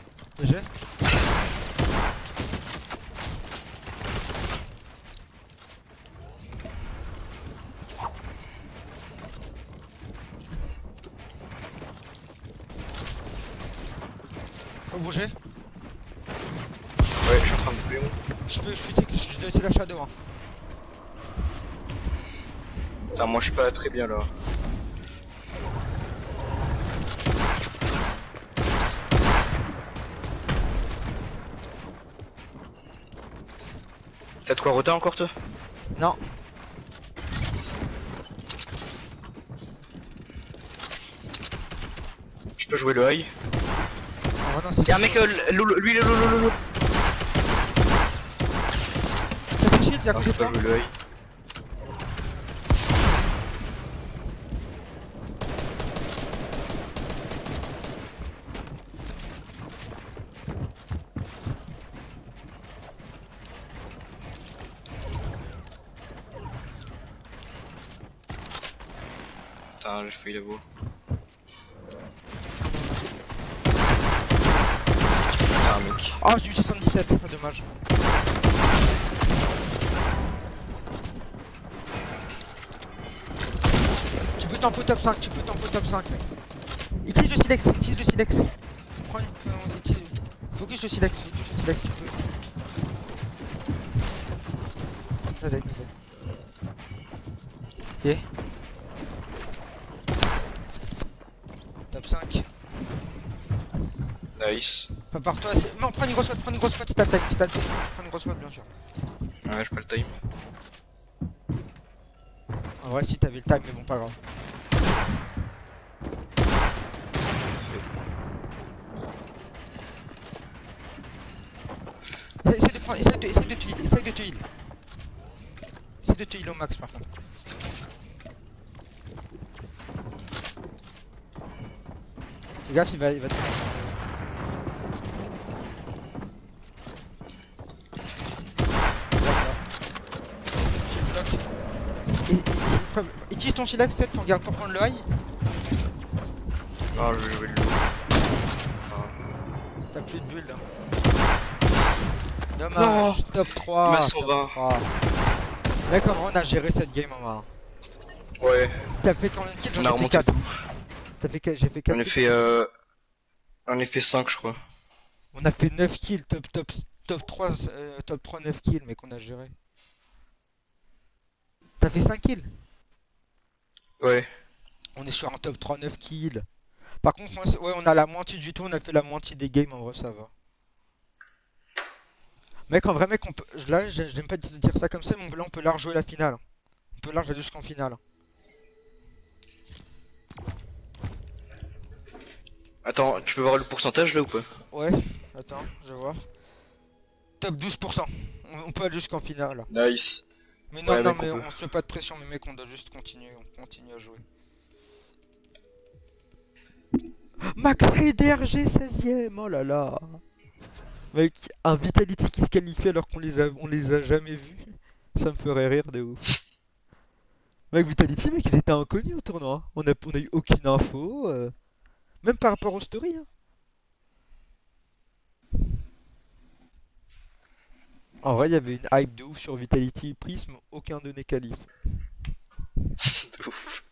Faut bouger Ouais, je suis en train de bouger. Je peux, je peux, je dois utiliser la shadow. Hein. Putain, moi je suis pas très bien là. T'as quoi encore toi? Non. Je peux jouer le high. Non, Y'a un mec, euh, lui. T'as y'a Non, côté je peux jouer le high. Putain, j'ai failli l'avoir. Ah. Oh, j'ai eu 77, ah, dommage. Tu peux tempo top 5, tu peux tempo top 5, mec. Utilise le silex, utilise le silex. Prends une. Focus le silex, focus le silex, tu peux. Ok. Top 5. Nice. Prépare-toi, c'est- non, prends une grosse faute, prends une grosse faute si t'as le time, si t'as le time. Prends une grosse faute, bien sûr. Ouais, j'ai pas le time. En vrai, si t'avais le time, mais bon, pas grave. Essaye de prendre, essaye de, essaye de te heal, essaye de te heal. Essaye de te heal au max par contre. Fais gaffe, il va, il va te... Shield block. Et- et- et- Utilise ton silex peut-être pour, garder- pour prendre le high. Vais jouer le loup. T'as plus de build là. Dommage, top 3. Il m'a top 120. 3. Mec, en vrai, on a géré cette game en main. Ouais, T'as fait combien de kills on J'en a ai fait remonté 4. tout. T'as fait 4, j'ai fait 4. On a fait euh... On a fait 5 je crois. On a fait 9 kills, top, top, top 3, euh, top 3 9 kills, mais qu'on a géré. T'as fait 5 kills Ouais. On est sur un top 3 9 kills. Par contre, moi, c'est- ouais, on a la moitié du tout, on a fait la moitié des games, en vrai, ça va. Mec, en vrai, mec, on peut... là, j'ai- j'aime pas dire ça comme ça, mais on- là, on peut la rejouer la finale. On peut la rejouer jusqu'en finale. Attends, tu peux voir le pourcentage là ou pas? Ouais, attends, je vais voir. Top 12%. On, on peut aller jusqu'en finale. Nice. Mais non, Ouais, non, mais on se fait pas de pression, mais mec, on doit juste continuer, on continue à jouer. Max DRG 16ème, oh là là. Mec, un Vitality qui se qualifie alors qu'on les a, on les a jamais vus, ça me ferait rire de ouf. Mec, Vitality, mec, ils étaient inconnus au tournoi. On a, on a eu aucune info, euh, même par rapport aux stories. hein. En vrai, il y avait une hype de ouf sur Vitality Prism, aucun donné qualif. *laughs* De ouf.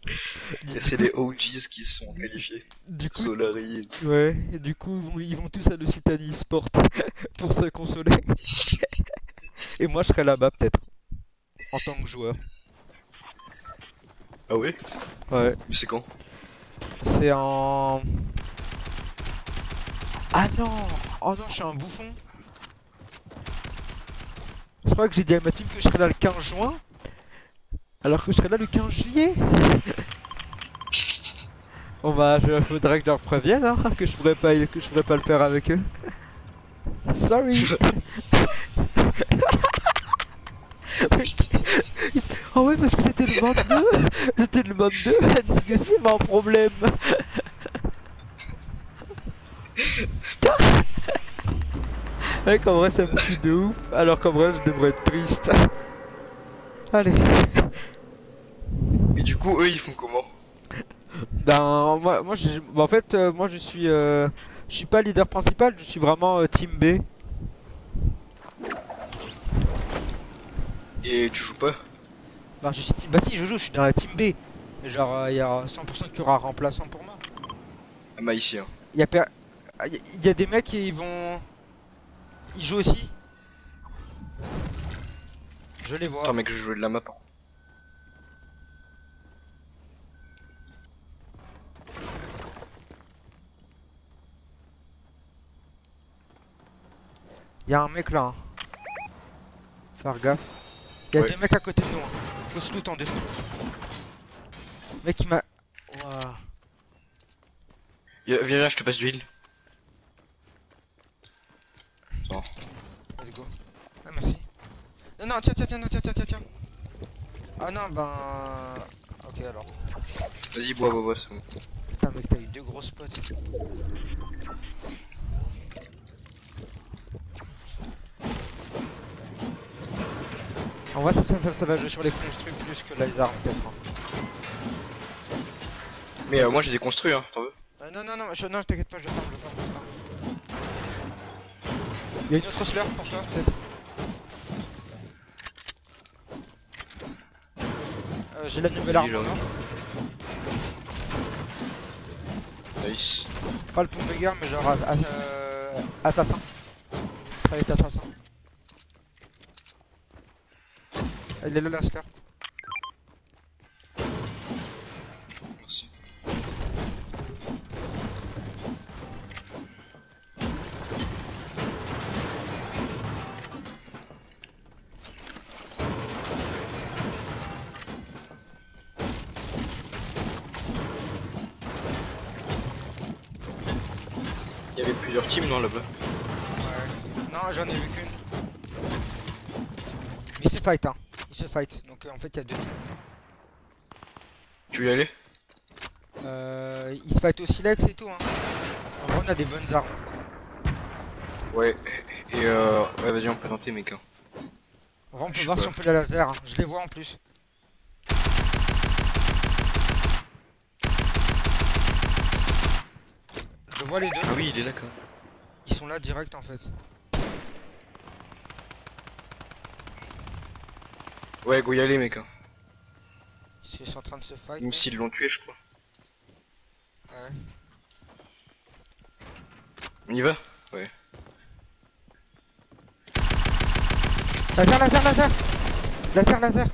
C'est des OGs qui sont qualifiés. Du coup, Solari. ouais, et du coup, ils vont- ils vont tous à l'Occitanie Sport *laughs* pour se consoler. Et moi, je serai là-bas peut-être, en tant que joueur. Ah ouais? Ouais, Mais c'est quand? C'est en. Ah non Oh non, je suis un bouffon Je crois que j'ai dit à ma team que je serais là le 15 juin, alors que je serais là le 15 juillet. Bon bah, je faudrait que je leur prévienne, hein, que je pourrais pas, que je pourrais pas le faire avec eux. Sorry. Oh *laughs* ouais, parce que c'était le 22 C'était le 22 Parce que s'il y avait un problème *laughs* Mec, en vrai, ça me tue de ouf, alors qu'en vrai, je devrais être triste. Allez. Et du coup, eux ils font comment? Ben, moi, moi je- bah, en fait, euh, moi je suis, euh, je suis pas leader principal, je suis vraiment euh, team B. Et tu joues pas? Bah, je suis- bah si, je joue, je suis dans la team B. Genre, il y a 100% qu'il y aura un remplaçant pour moi. Ah, bah ici, hein. Il y a, per- y a- y a des mecs qui vont, ils jouent aussi. Je les vois. Attends, mec, je jouais de la map. hein. Il y a un mec là. hein. Faire gaffe. Il y a Ouais. des mecs à côté de nous. hein. Faut se loot en dessous. Mec, il m'a. Ouah. Viens, viens, viens, je te passe du heal. Let's go. Ah, merci. Non, non, tiens, tiens, tiens, tiens, tiens, tiens, tiens. Ah non, ben. Ok, alors. Vas-y, bois, bois, bois, c'est bon. Putain, mec, t'as eu deux gros spots. En vrai, ça, ça, ça, ça va jouer sur les construits plus que les armes, peut-être. hein. Mais euh, moi j'ai des construits, hein, t'en veux Euh, non, non, non, je, non, t'inquiète pas, je farm, je je farm. Y'a une autre slurp pour toi, peut-être euh, J'ai la nouvelle arme, Nice. Pas le pont de guerre, mais genre as- as- euh, assassin. Ça va être assassin. Il est là la plusieurs teams, non, là-bas Ouais. Non, j'en ai vu qu'une. Mais ils se fight, hein. Ils se fight. Donc euh, en fait, il y a deux teams. Tu veux y aller? Euh, ils se fight au silex et tout, hein. En vrai, on a des bonnes armes. Ouais. Et euh... Ouais, vas-y, on peut tenter, mec. hein. En vrai, on peut Je voir si on peut la laser. hein. Je les vois en plus. Vois les deux. Ah oui, il est là, quand même. Ils sont là direct en fait. Ouais, go y aller, mec. hein. Ils sont en train de se fight. Même s'ils l'ont tué, je crois. Ouais. On y va? Ouais. Laser, laser, laser Laser, laser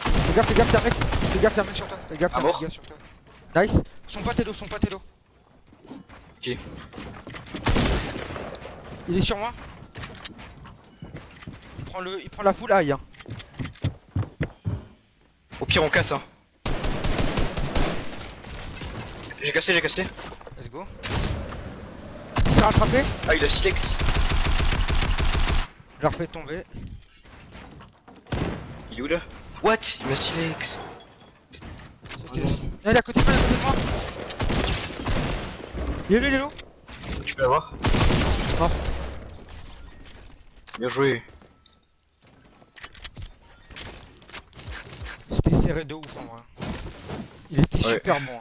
Fais gaffe, fais gaffe, y'a un mec Fais gaffe, y'a un mec sur toi Fais gaffe, y'a un gars sur toi Nice Son pote est low, son pote est low Ok. Il est sur moi Il prend, le... Il prend la high hein. Au pire, on casse, hein. J'ai cassé, j'ai cassé. Let's go Il s'est rattrapé Ah, il a Silex. Je le refais tomber Il est où là? What? Il m'a Silex. Il est à côté de moi, il est à côté de moi Il est là, il est là Tu peux l'avoir Mort. Bien joué. C'était serré de ouf en vrai. Il était Ouais. super bon. hein.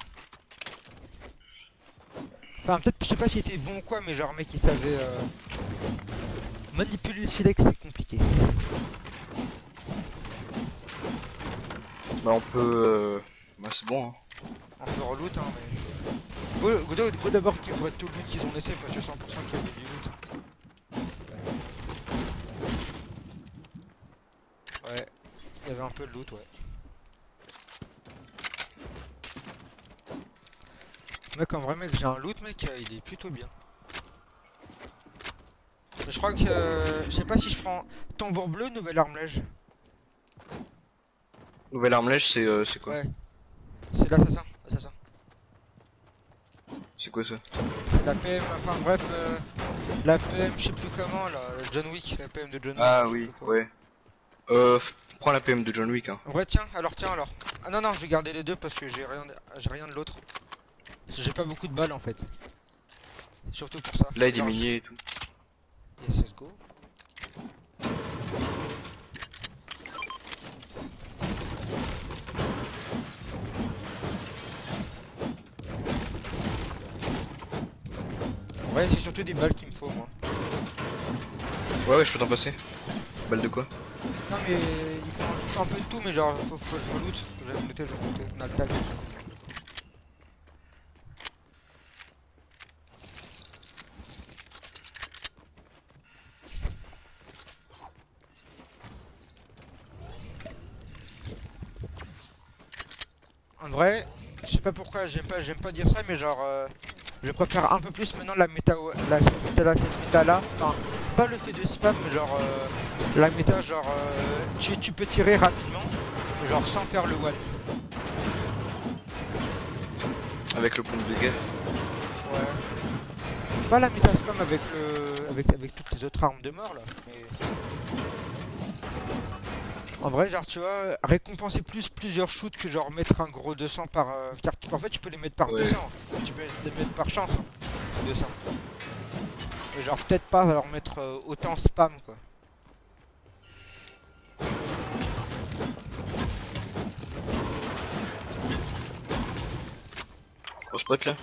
Enfin, peut-être, je sais pas s'il était bon ou quoi, mais genre, mec, il savait. euh, Manipuler le silex, c'est compliqué. Bah, on peut. Euh... Bah, c'est bon, hein. On peut reloot, hein, mais. Go, d'abord qu'ils voient tout le loot qu'ils ont laissé, parce que 100% qu'il y avait du loot. Ouais, il y avait un peu de loot, ouais. Mec, en vrai, mec, j'ai un loot, mec, il est plutôt bien. Mais je crois que. euh, je sais pas si je prends tambour bleu, nouvelle arme lège. Nouvelle arme lège, c'est euh, c'est quoi? Ouais. C'est l'assassin, quoi ça C'est la PM, enfin bref, euh, la PM, je sais plus comment là, John Wick, la PM de John Wick. Ah oui, ouais. Euh, prends la PM de John Wick, hein. Ouais, tiens, alors tiens, alors. Ah non, non, je vais garder les deux parce que j'ai rien, de- j'ai rien de l'autre. J'ai pas beaucoup de balles en fait. Surtout pour ça. Là, il est minier et tout. Yes, let's go. Ouais, c'est surtout des balles qu'il me faut moi. Ouais, ouais, je peux t'en passer. Balle de quoi Non mais il faut un, peu de tout mais genre faut, faut que je faut que j'aille looter, je vais looter. On a le tag. En vrai, je sais pas pourquoi j'aime pas j'aime pas dire ça mais genre euh, je préfère un peu plus maintenant la méta la, là, cette méta là. Enfin pas le fait de spam mais genre euh, la méta genre euh, tu, tu peux tirer rapidement genre sans faire le wall. Avec le pompe de guerre. Ouais. Pas la méta spam avec le avec avec toutes les autres armes de mort là. Mais... En vrai genre tu vois récompenser plus plusieurs shoots que genre mettre un gros 200 par euh, car tu- en fait tu peux les mettre par Ouais. 200. Tu peux les mettre par chance. hein, 200. Et genre peut-être pas leur mettre euh, autant spam quoi. Gros spot là?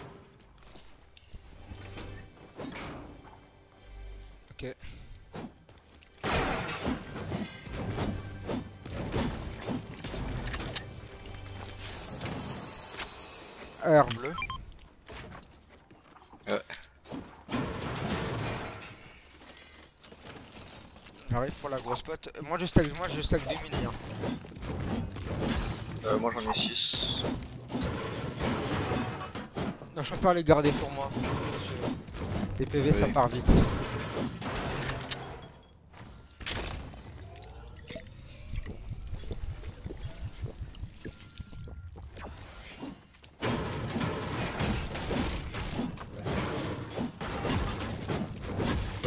Air bleu. Ouais. J'arrive pour la grosse pote. Euh, Moi je stack, moi je stack des mini. Hein. euh, Moi j'en ai 6. Non, je préfère les garder pour moi. Les PV ça part vite.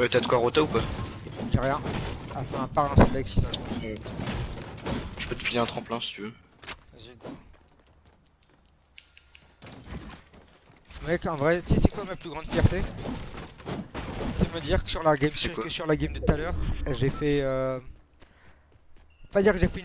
Ouais, t'as de quoi rota ou pas J'ai rien. Enfin, à part un select si ça trouve. Je peux te filer un tremplin si tu veux. Vas-y, go. Mec, en vrai, tu sais c'est quoi ma plus grande fierté? C'est me dire que sur la game que sur la game de tout à l'heure, j'ai fait euh... pas dire que j'ai fait une